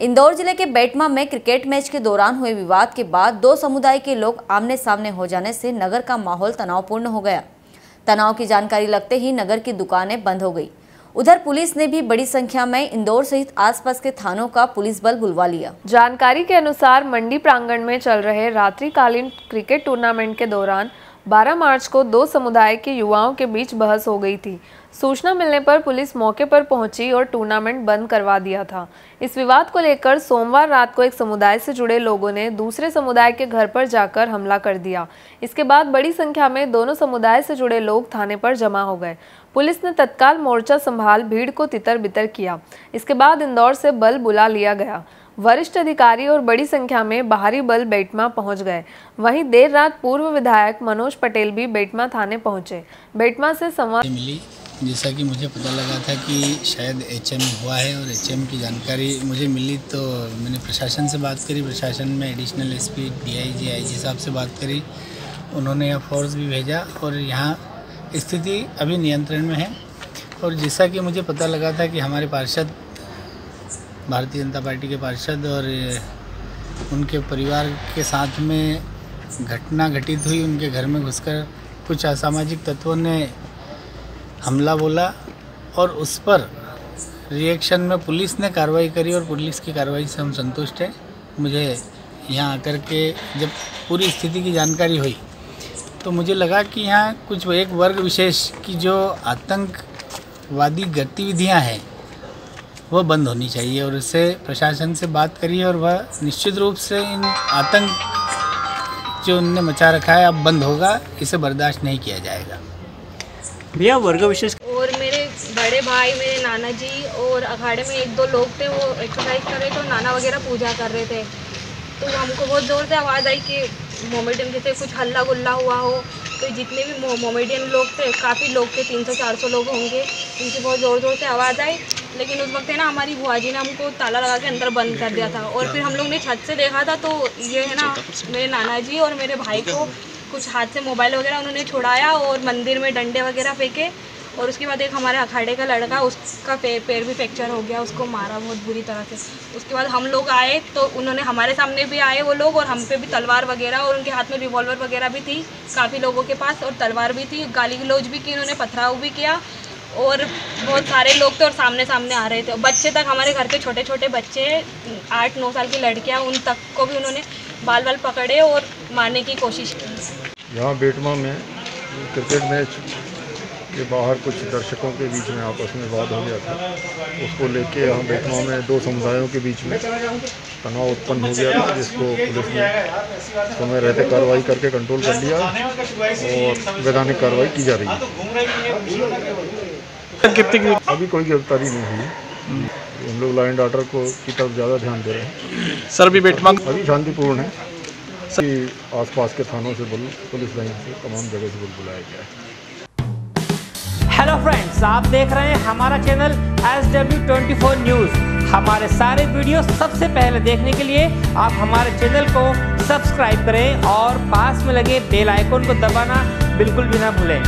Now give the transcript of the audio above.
इंदौर ज़िले के बेटमा में क्रिकेट मैच के दौरान हुए विवाद के बाद दो समुदाय के लोग आमने सामने हो जाने से नगर का माहौल तनावपूर्ण हो गया। तनाव की जानकारी लगते ही नगर की दुकानें बंद हो गई। उधर पुलिस ने भी बड़ी संख्या में इंदौर सहित आसपास के थानों का पुलिस बल बुलवा लिया। जानकारी के अनुसार मंडी प्रांगण में चल रहे रात्रिकालीन क्रिकेट टूर्नामेंट के दौरान 12 मार्च को दो समुदाय के युवाओं के बीच बहस हो गई थी। सूचना मिलने पर पुलिस मौके पर पहुँची और टूर्नामेंट बंद करवा दिया था। इस विवाद को लेकर सोमवार रात को एक समुदाय से जुड़े लोगों ने दूसरे समुदाय के घर पर जाकर हमला कर दिया। इसके बाद बड़ी संख्या में दोनों समुदाय से जुड़े लोग थाने पर जमा हो गए। पुलिस ने तत्काल मोर्चा संभाल भीड़ को तितर बितर किया। इसके बाद इंदौर से बल बुला लिया गया। वरिष्ठ अधिकारी और बड़ी संख्या में बाहरी बल बेटमा पहुँच गए। वहीं देर रात पूर्व विधायक मनोज पटेल भी बेटमा थाने पहुँचे। बेटमा से संवाद मिली। जैसा कि मुझे पता लगा था कि शायद एचएम हुआ है और एचएम की जानकारी मुझे मिली तो मैंने प्रशासन से बात करी। प्रशासन में एडिशनल एसपी डीआईजी आईजी साहब से बात करी। उन्होंने यहाँ फोर्स भी भेजा और यहाँ स्थिति अभी नियंत्रण में है। और जैसा कि मुझे पता लगा था कि हमारे पार्षद भारतीय जनता पार्टी के पार्षद और उनके परिवार के साथ में घटना घटित हुई। उनके घर में घुसकर कुछ असामाजिक तत्वों ने हमला बोला और उस पर रिएक्शन में पुलिस ने कार्रवाई करी और पुलिस की कार्रवाई से हम संतुष्ट हैं। मुझे यहाँ आकर के जब पूरी स्थिति की जानकारी हुई तो मुझे लगा कि यहाँ कुछ एक वर्ग विशेष की जो आतंकवादी गतिविधियाँ हैं वह बंद होनी चाहिए और इससे प्रशासन से बात करिए और वह निश्चित रूप से इन आतंक जो उनने मचा रखा है अब बंद होगा इसे बर्दाश्त नहीं किया जाएगा। भैया वर्ग विशेष और मेरे बड़े भाई मेरे नाना जी और अखाड़े में एक दो लोग थे वो एक्सरसाइज कर रहे थे और नाना वगैरह पूजा कर रहे थे। तो हमको बहुत ज़ोर से आवाज़ आई कि मोमेडियन जैसे कुछ हल्ला गुल्ला हुआ हो तो जितने भी मोमेडियन लोग थे काफ़ी लोग थे तीन सौ चार सौ लोग होंगे उनकी बहुत ज़ोर ज़ोर से आवाज़ आई। लेकिन उस वक्त है ना, हमारी बुआ जी ने हमको ताला लगा के अंदर बंद कर दिया था और फिर हम लोग ने छत से देखा था तो ये है ना, मेरे नाना जी और मेरे भाई को कुछ हाथ से मोबाइल वगैरह उन्होंने छुड़ाया और मंदिर में डंडे वगैरह फेंके और उसके बाद एक हमारे अखाड़े का लड़का उसका पैर पैर भी फ्रैक्चर हो गया, उसको मारा बहुत बुरी तरह से। उसके बाद हम लोग आए तो उन्होंने हमारे सामने भी आए वो लोग और हम पे भी तलवार वगैरह और उनके हाथ में रिवॉल्वर वगैरह भी थी काफ़ी लोगों के पास और तलवार भी थी गाली गलौज भी की, उन्होंने पथराव भी किया और बहुत सारे लोग थे और सामने सामने आ रहे थे। बच्चे तक हमारे घर के छोटे छोटे बच्चे आठ नौ साल की लड़कियाँ, उन तक को भी उन्होंने बाल बाल पकड़े और मारने की कोशिश की। यहाँ बेटमा में क्रिकेट मैच, के बाहर कुछ दर्शकों के बीच में आपस में वाद हो गया था। उसको लेके यहाँ बेटमा में दो समुदायों के बीच में तनाव उत्पन्न हो गया था, जिसको पुलिस ने समय रहते कार्रवाई करके कंट्रोल कर लिया और वैधानिक कार्रवाई की जा रही है। अभी कोई गिरफ्तारी नहीं हुई। हम लोग लॉ एंड ऑर्डर को की तरफ़ ज़्यादा ध्यान दे रहे हैं। सर अभी बेटमा अभी शांतिपूर्ण है। सभी आसपास के थानों से बुल पुलिस लाइन से तमाम जगह से बुल बुलाया गया है। हेलो फ्रेंड्स आप देख रहे हैं हमारा channel S W twenty four news हमारे सारे वीडियो सबसे पहले देखने के लिए आप हमारे चैनल को सब्सक्राइब करें और पास में लगे बेल आइकन को दबाना बिल्कुल भी ना भूलें।